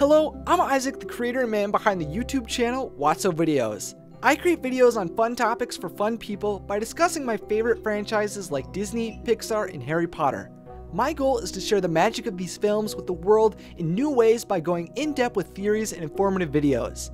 Hello, I'm Isaac, the creator and man behind the YouTube channel Wotso Videos. I create videos on fun topics for fun people by discussing my favorite franchises like Disney, Pixar, and Harry Potter. My goal is to share the magic of these films with the world in new ways by going in depth with theories and informative videos.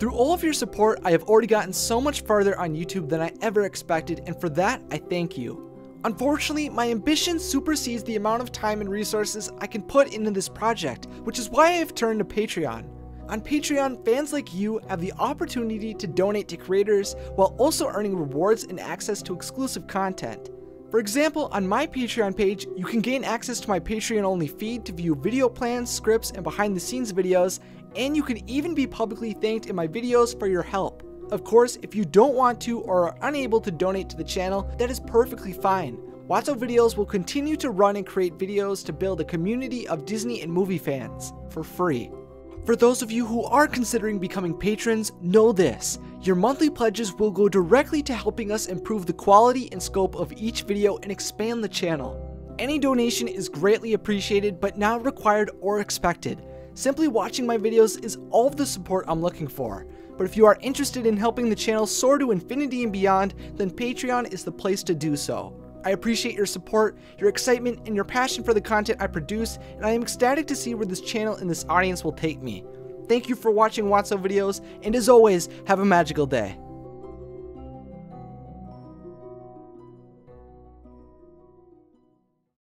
Through all of your support, I have already gotten so much farther on YouTube than I ever expected, and for that, I thank you. Unfortunately, my ambition supersedes the amount of time and resources I can put into this project, which is why I have turned to Patreon. On Patreon, fans like you have the opportunity to donate to creators while also earning rewards and access to exclusive content. For example, on my Patreon page, you can gain access to my Patreon only feed to view video plans, scripts, and behind the scenes videos, and you can even be publicly thanked in my videos for your help. Of course, if you don't want to or are unable to donate to the channel, that is perfectly fine. Wotso Videos will continue to run and create videos to build a community of Disney and movie fans for free. For those of you who are considering becoming patrons, know this. Your monthly pledges will go directly to helping us improve the quality and scope of each video and expand the channel. Any donation is greatly appreciated but not required or expected. Simply watching my videos is all the support I'm looking for. But if you are interested in helping the channel soar to infinity and beyond, then Patreon is the place to do so. I appreciate your support, your excitement, and your passion for the content I produce, and I am ecstatic to see where this channel and this audience will take me. Thank you for watching Wotso videos, and as always, have a magical day.